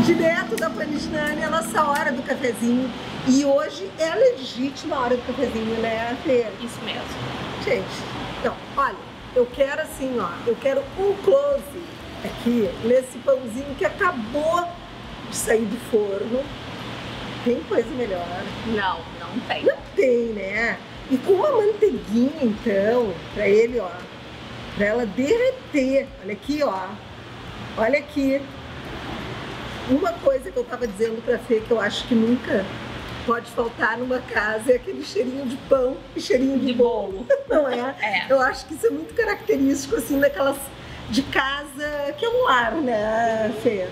direto da Panisnani, a nossa hora do cafezinho. E hoje é a legítima hora do cafezinho, né, Fê? Isso mesmo. Gente, então, olha, eu quero assim, ó, eu quero um close aqui nesse pãozinho que acabou de sair do forno. Tem coisa melhor? Não, não tem. Não tem, né? E com uma manteiguinha, então, pra ele, ó, pra ela derreter. Olha aqui, ó. Olha aqui. Uma coisa que eu tava dizendo pra Fê que eu acho que nunca pode faltar numa casa é aquele cheirinho de pão e cheirinho de, De bolo. Não é? É. Eu acho que isso é muito característico, assim, daquelas de casa que é um lar, né, Fê?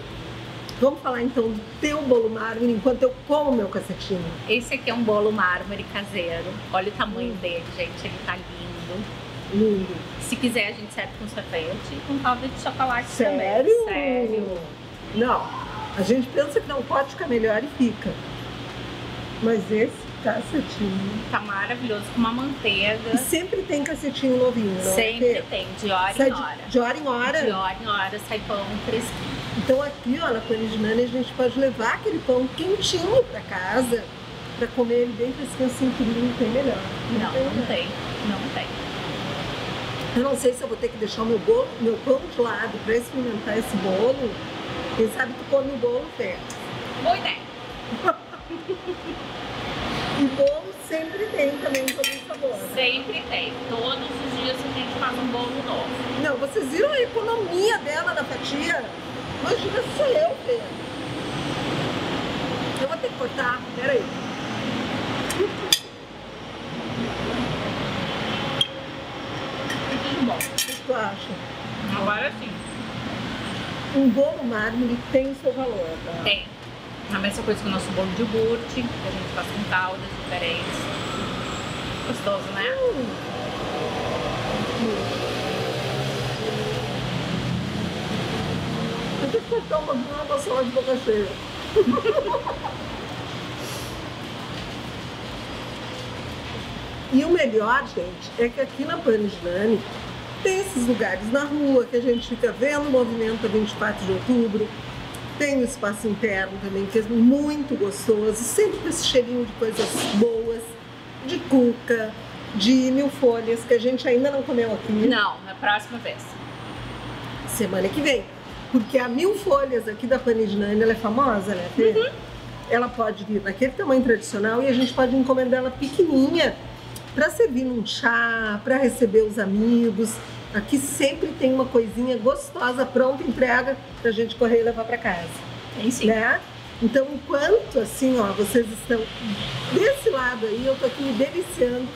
Vamos falar então do teu bolo mármore enquanto eu como meu cacetinho. Esse aqui é um bolo mármore caseiro. Olha o tamanho dele, gente. Ele tá lindo. Lindo. Se quiser, a gente serve com sorvete e com calda de chocolate Sério? também. Sério. Não. A gente pensa que não pode ficar melhor e fica. Mas esse cacetinho. Tá maravilhoso com uma manteiga. E sempre tem cacetinho novinho, não é, Sempre tem, de hora Sai em hora. de hora em hora. De hora em hora sai pão fresquinho. Então aqui, ó, na Nani, a gente pode levar aquele pão quentinho pra casa, pra comer ele bem fresquinho, assim, tudo não tem melhor. Não, tem não tem. Não tem. Eu não sei se eu vou ter que deixar o meu, bolo, meu pão de lado pra experimentar esse bolo. Quem sabe tu come o bolo, Fé. Boa ideia. E bolo sempre tem também todo o sabor. Sempre tem. Todos os dias a gente faz um bolo novo. Não, vocês viram a economia dela na fatia? Imagina se sou eu, Fê. Eu vou ter que cortar, peraí. Muito bom. O que tu acha? Agora sim. Um bolo mármore tem seu valor, tá? Tem. A mesma coisa que o nosso bolo de iogurte, que a gente faz com caldas diferentes. Gostoso, né? Eu tenho que cortar uma uma de boca cheia. e o melhor, gente, é que aqui na Panigilane tem esses lugares na rua que a gente fica vendo o movimento a 24 de outubro. Tem o espaço interno também, que é muito gostoso, sempre com esse cheirinho de coisas boas, de cuca, de mil folhas, que a gente ainda não comeu aqui Não, na próxima vez. semana que vem. Porque a mil folhas aqui da Panidinane, ela é famosa, né, Fê? Ela pode vir naquele tamanho tradicional e a gente pode encomendar ela pequenininha para servir num chá, para receber os amigos. Aqui sempre tem uma coisinha gostosa, pronta, entrega pra gente correr e levar para casa, Tem sim. né? Então, enquanto assim, ó, vocês estão desse lado aí, eu tô aqui me deliciando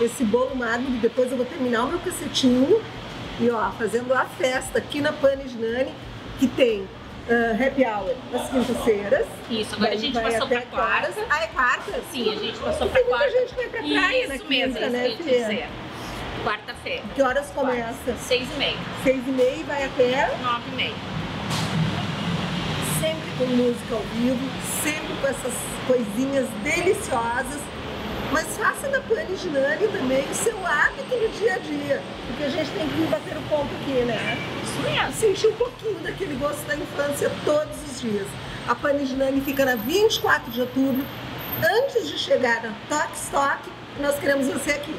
esse bolo mármore, depois eu vou terminar o meu cacetinho e ó, fazendo a festa aqui na Panisnani, que tem ah, happy hour nas quintas-feiras. Isso, agora a gente passou pra quarta. quarta. Ah, é quarta? Sim, a gente passou pra quarta. gente praia na Isso mesmo, quinta, né, Fê? Quarta-feira. Que horas começa? Seis e meia. Seis e meia e vai até Nove e meia. sempre com música ao vivo, sempre com essas coisinhas deliciosas. Mas faça da Panisnani também o seu hábito no dia a dia. Porque a gente tem que vir bater o ponto aqui, né? Isso mesmo. sentir um pouquinho daquele gosto da infância todos os dias. A Panisnani fica na 24 de outubro, antes de chegar na Toque Stock, nós queremos você aqui.